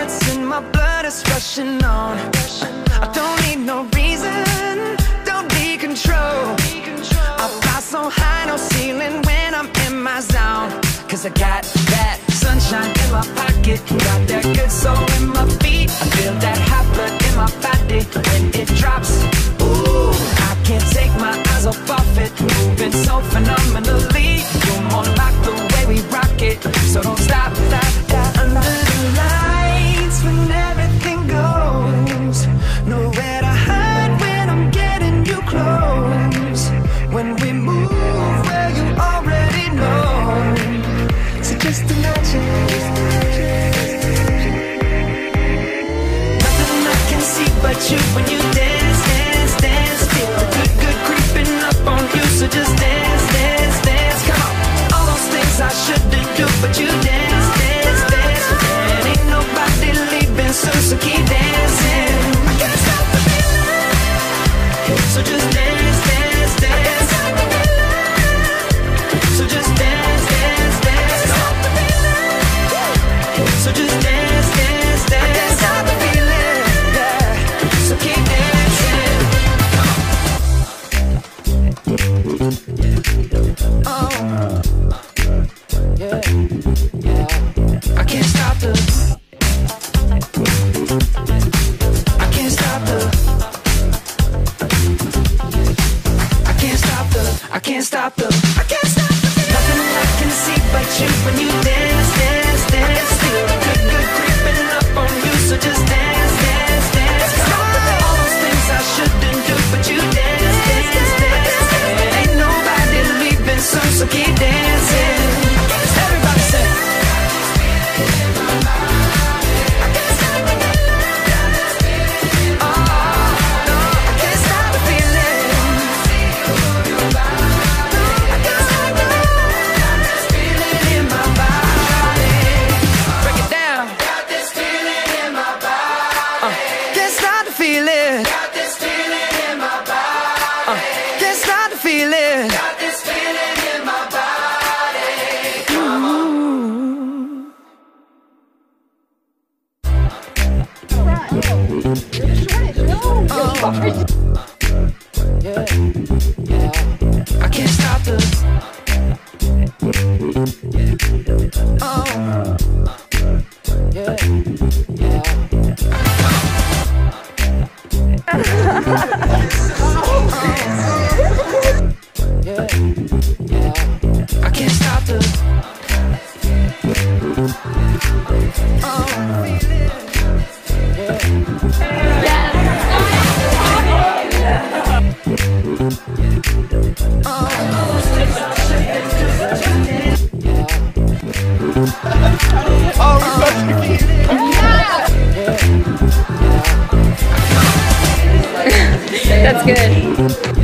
it's in my blood, it's rushing on. I don't need no reason, don't need control. I fly so high, no ceiling when I'm in my zone. Cause I got that sunshine in my pocket, got that good soul in my feet. I feel that hot blood in my body when it drops. Ooh, I can't take my eyes off of it, moving so phenomenally. You're more like the way we rock it, so don't stop. feeling. Got this feeling in my body. Come Ooh. on. Yeah. yeah. I can't stop the. Yeah. That's good.